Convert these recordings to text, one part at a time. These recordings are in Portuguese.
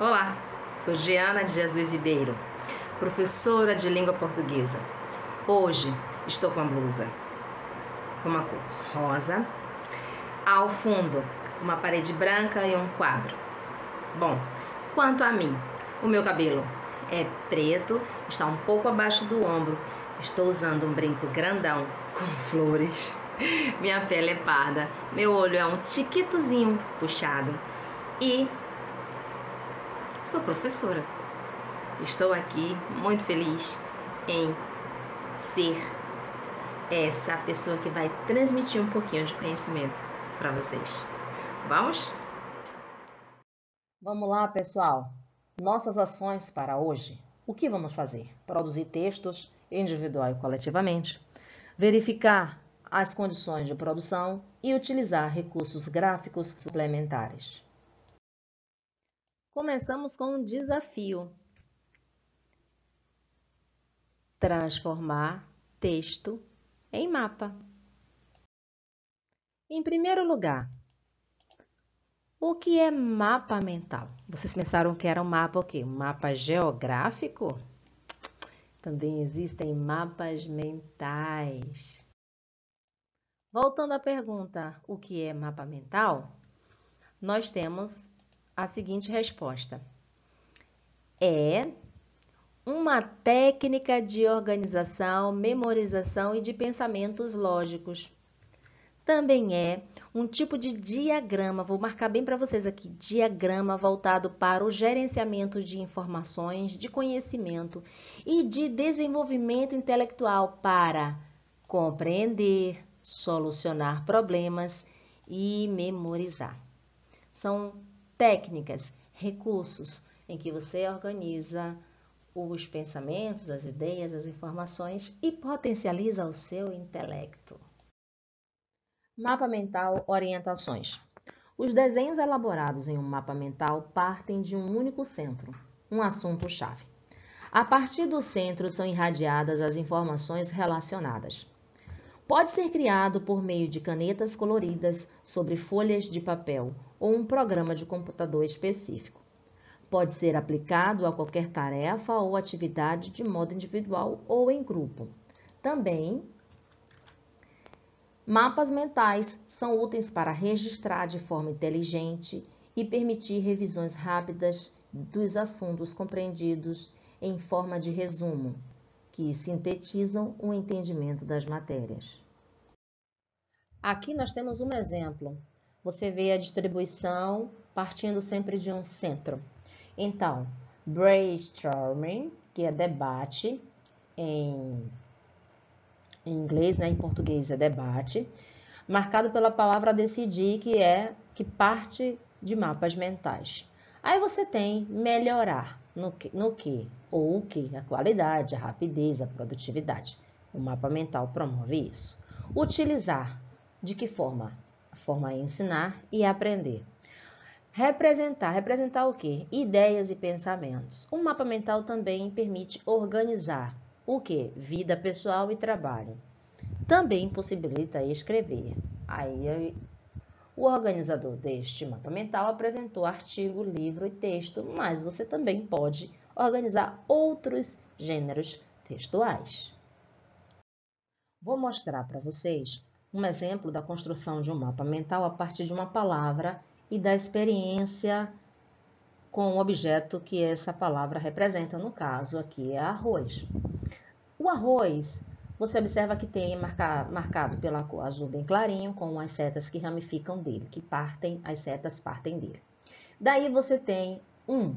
Olá, sou Giana de Jesus Ribeiro, professora de língua portuguesa. Hoje estou com a blusa com uma cor rosa, ao fundo uma parede branca e um quadro. Bom, quanto a mim, o meu cabelo é preto, está um pouco abaixo do ombro. Estou usando um brinco grandão com flores. Minha pele é parda, meu olho é um tiquitozinho puxado e sou professora. Estou aqui muito feliz em ser essa pessoa que vai transmitir um pouquinho de conhecimento para vocês. Vamos? Vamos lá, pessoal. Nossas ações para hoje. O que vamos fazer? Produzir textos individual e coletivamente, verificar as condições de produção e utilizar recursos gráficos suplementares. Começamos com um desafio. Transformar texto em mapa. Em primeiro lugar, o que é mapa mental? Vocês pensaram que era um mapa o quê? Um mapa geográfico? Também existem mapas mentais. Voltando à pergunta, o que é mapa mental? Nós temos a seguinte resposta. É uma técnica de organização, memorização e de pensamentos lógicos. Também é um tipo de diagrama, vou marcar bem para vocês aqui, diagrama voltado para o gerenciamento de informações, de conhecimento e de desenvolvimento intelectual para compreender, solucionar problemas e memorizar. São técnicas, recursos em que você organiza os pensamentos, as ideias, as informações e potencializa o seu intelecto. Mapa mental orientações. Os desenhos elaborados em um mapa mental partem de um único centro, um assunto-chave. A partir do centro são irradiadas as informações relacionadas. Pode ser criado por meio de canetas coloridas sobre folhas de papel ou um programa de computador específico. Pode ser aplicado a qualquer tarefa ou atividade de modo individual ou em grupo. Também, mapas mentais são úteis para registrar de forma inteligente e permitir revisões rápidas dos assuntos compreendidos em forma de resumo, que sintetizam o entendimento das matérias. Aqui nós temos um exemplo. Você vê a distribuição partindo sempre de um centro. Então, brainstorming, que é debate em, em inglês, né? em português é debate, marcado pela palavra decidir, que é que parte de mapas mentais. Aí você tem melhorar no que, no que ou o que? A qualidade, a rapidez, a produtividade. O mapa mental promove isso. Utilizar, de que forma? A forma é ensinar e aprender. Representar. Representar o quê? Ideias e pensamentos. O mapa mental também permite organizar o quê? Vida pessoal e trabalho. Também possibilita escrever. Aí o organizador deste mapa mental apresentou artigo, livro e texto, mas você também pode organizar outros gêneros textuais. Vou mostrar para vocês um exemplo da construção de um mapa mental a partir de uma palavra e da experiência com o objeto que essa palavra representa, no caso aqui é arroz. O arroz, você observa que tem marcado, pela cor azul bem clarinho, com as setas que ramificam dele, que partem, as setas partem dele. Daí você tem um,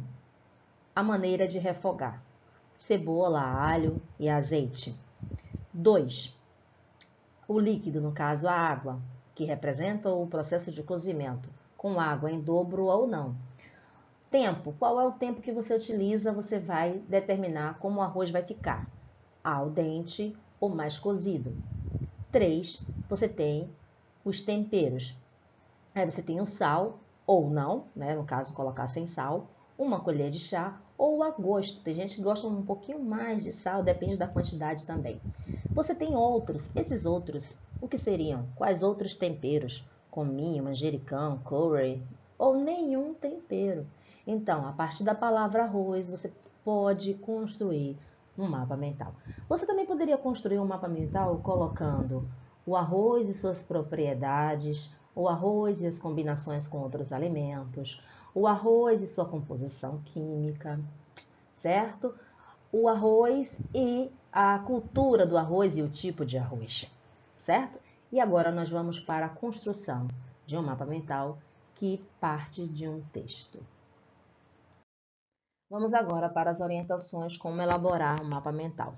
a maneira de refogar, cebola, alho e azeite. Dois, o líquido, no caso a água, que representa o processo de cozimento com água em dobro ou não. Tempo. Qual é o tempo que você utiliza? Você vai determinar como o arroz vai ficar. Al dente ou mais cozido. 3. Você tem os temperos. Aí você tem o sal ou não, né? no caso colocar sem sal, uma colher de chá ou a gosto. Tem gente que gosta um pouquinho mais de sal, depende da quantidade também. Você tem outros. Esses outros, o que seriam? Quais outros temperos? cominho, manjericão, curry ou nenhum tempero. Então, a partir da palavra arroz, você pode construir um mapa mental. Você também poderia construir um mapa mental colocando o arroz e suas propriedades, o arroz e as combinações com outros alimentos, o arroz e sua composição química, certo? O arroz e a cultura do arroz e o tipo de arroz, certo? E agora nós vamos para a construção de um mapa mental que parte de um texto. Vamos agora para as orientações como elaborar um mapa mental.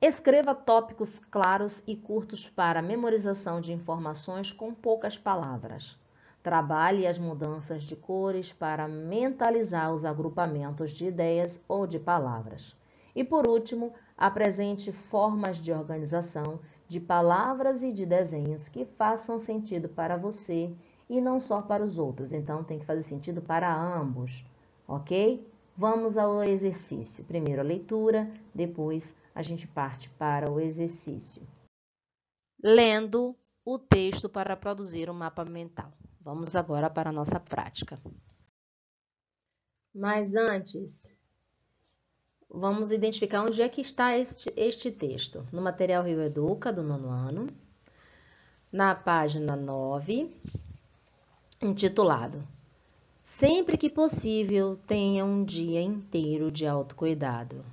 Escreva tópicos claros e curtos para memorização de informações com poucas palavras. Trabalhe as mudanças de cores para mentalizar os agrupamentos de ideias ou de palavras. E por último, apresente formas de organização de palavras e de desenhos que façam sentido para você e não só para os outros. Então tem que fazer sentido para ambos, ok? Vamos ao exercício. Primeiro a leitura, depois a gente parte para o exercício. Lendo o texto para produzir um mapa mental. Vamos agora para a nossa prática. Mas antes, vamos identificar onde é que está este, este texto. No material Rio Educa, do nono ano, na página 9, intitulado Sempre que possível, tenha um dia inteiro de autocuidado.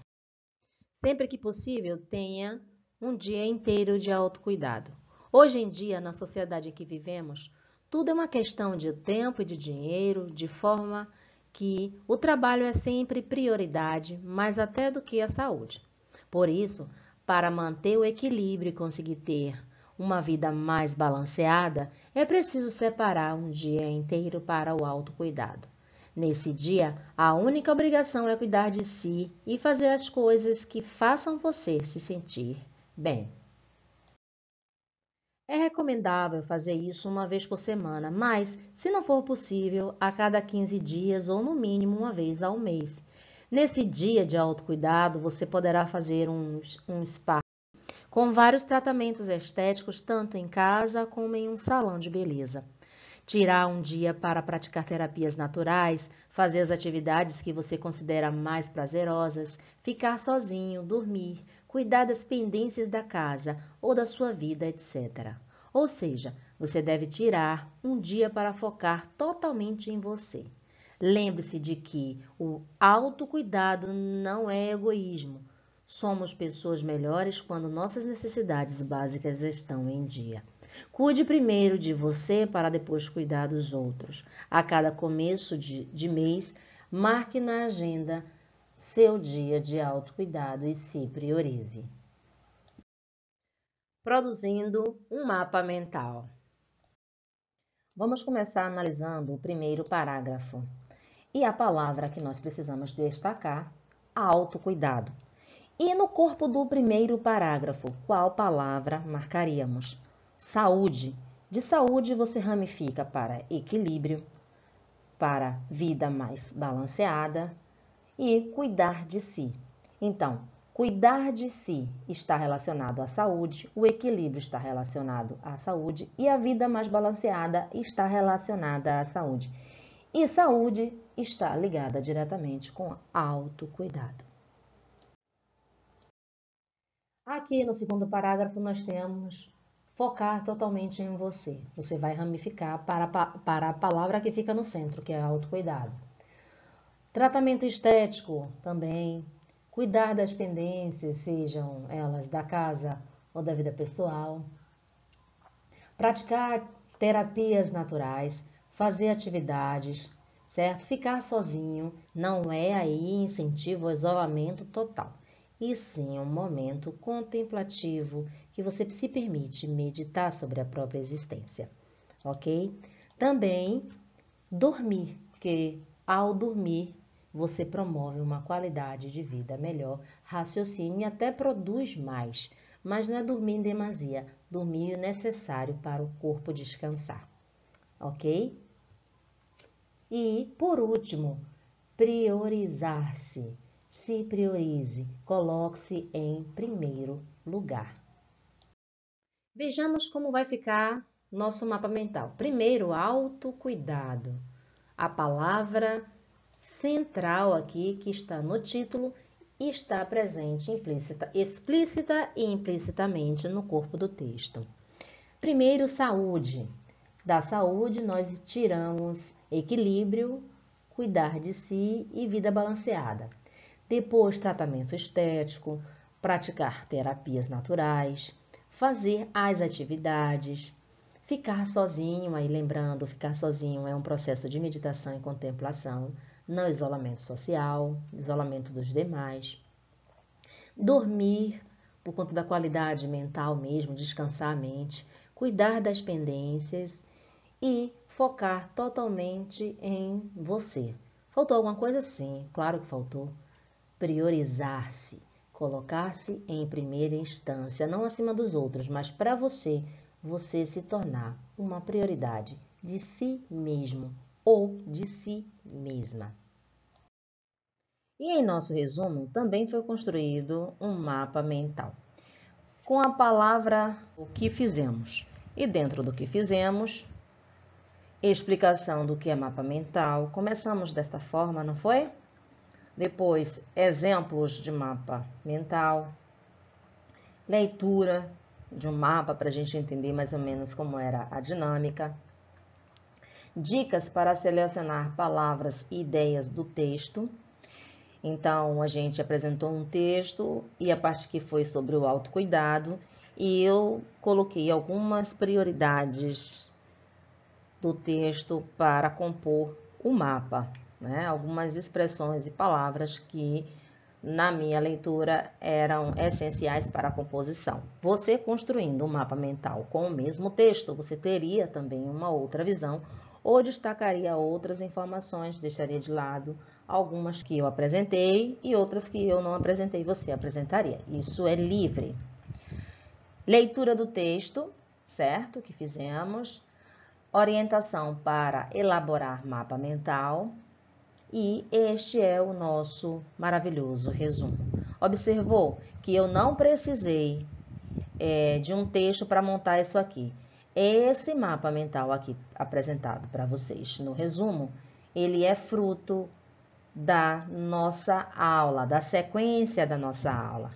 Sempre que possível, tenha um dia inteiro de autocuidado. Hoje em dia, na sociedade em que vivemos, tudo é uma questão de tempo e de dinheiro, de forma que o trabalho é sempre prioridade, mais até do que a saúde. Por isso, para manter o equilíbrio e conseguir ter uma vida mais balanceada, é preciso separar um dia inteiro para o autocuidado. Nesse dia, a única obrigação é cuidar de si e fazer as coisas que façam você se sentir bem. É recomendável fazer isso uma vez por semana, mas, se não for possível, a cada 15 dias ou no mínimo uma vez ao mês. Nesse dia de autocuidado, você poderá fazer um, um spa com vários tratamentos estéticos, tanto em casa como em um salão de beleza. Tirar um dia para praticar terapias naturais, fazer as atividades que você considera mais prazerosas, ficar sozinho, dormir, cuidar das pendências da casa ou da sua vida, etc. Ou seja, você deve tirar um dia para focar totalmente em você. Lembre-se de que o autocuidado não é egoísmo, Somos pessoas melhores quando nossas necessidades básicas estão em dia. Cuide primeiro de você para depois cuidar dos outros. A cada começo de, de mês, marque na agenda seu dia de autocuidado e se priorize. Produzindo um mapa mental. Vamos começar analisando o primeiro parágrafo. E a palavra que nós precisamos destacar, autocuidado. E no corpo do primeiro parágrafo, qual palavra marcaríamos? Saúde. De saúde você ramifica para equilíbrio, para vida mais balanceada e cuidar de si. Então, cuidar de si está relacionado à saúde, o equilíbrio está relacionado à saúde e a vida mais balanceada está relacionada à saúde. E saúde está ligada diretamente com autocuidado. Aqui no segundo parágrafo nós temos focar totalmente em você. Você vai ramificar para, para a palavra que fica no centro, que é autocuidado. Tratamento estético também. Cuidar das pendências, sejam elas da casa ou da vida pessoal. Praticar terapias naturais, fazer atividades, certo? Ficar sozinho não é aí incentivo ao isolamento total e sim um momento contemplativo que você se permite meditar sobre a própria existência, ok? Também dormir, porque ao dormir você promove uma qualidade de vida melhor, raciocínio e até produz mais, mas não é dormir em demasia, dormir o necessário para o corpo descansar, ok? E, por último, priorizar-se se priorize, coloque-se em primeiro lugar. Vejamos como vai ficar nosso mapa mental. Primeiro, autocuidado. A palavra central aqui que está no título está presente implícita, explícita e implicitamente no corpo do texto. Primeiro, saúde. Da saúde, nós tiramos equilíbrio, cuidar de si e vida balanceada. Depois, tratamento estético, praticar terapias naturais, fazer as atividades, ficar sozinho, aí lembrando, ficar sozinho é um processo de meditação e contemplação, não isolamento social, isolamento dos demais. Dormir, por conta da qualidade mental mesmo, descansar a mente, cuidar das pendências e focar totalmente em você. Faltou alguma coisa? Sim, claro que faltou. Priorizar-se, colocar-se em primeira instância, não acima dos outros, mas para você, você se tornar uma prioridade de si mesmo ou de si mesma. E em nosso resumo também foi construído um mapa mental com a palavra o que fizemos. E dentro do que fizemos, explicação do que é mapa mental. Começamos desta forma, não foi? Depois, exemplos de mapa mental, leitura de um mapa para a gente entender mais ou menos como era a dinâmica, dicas para selecionar palavras e ideias do texto. Então, a gente apresentou um texto e a parte que foi sobre o autocuidado, e eu coloquei algumas prioridades do texto para compor o mapa, né? algumas expressões e palavras que na minha leitura eram essenciais para a composição. Você construindo um mapa mental com o mesmo texto, você teria também uma outra visão ou destacaria outras informações, deixaria de lado algumas que eu apresentei e outras que eu não apresentei, você apresentaria. Isso é livre. Leitura do texto, certo? Que fizemos orientação para elaborar mapa mental e este é o nosso maravilhoso resumo. Observou que eu não precisei é, de um texto para montar isso aqui. Esse mapa mental aqui apresentado para vocês no resumo, ele é fruto da nossa aula, da sequência da nossa aula.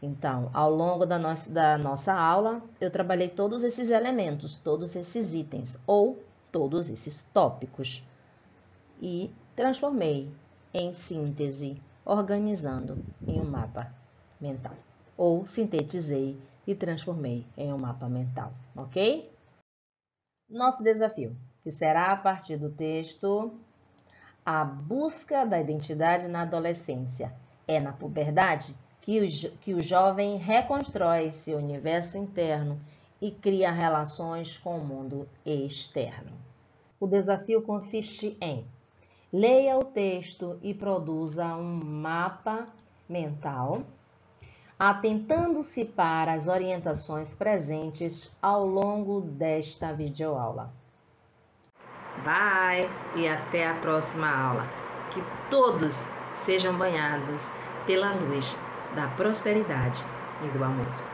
Então, ao longo da da nossa aula, eu trabalhei todos esses elementos, todos esses itens ou todos esses tópicos e transformei em síntese, organizando em um mapa mental. Ou sintetizei e transformei em um mapa mental, ok? Nosso desafio, que será a partir do texto A busca da identidade na adolescência. É na puberdade que o, que o jovem reconstrói seu universo interno e cria relações com o mundo externo. O desafio consiste em leia o texto e produza um mapa mental, atentando-se para as orientações presentes ao longo desta videoaula. Bye e até a próxima aula. Que todos sejam banhados pela luz da prosperidade e do amor.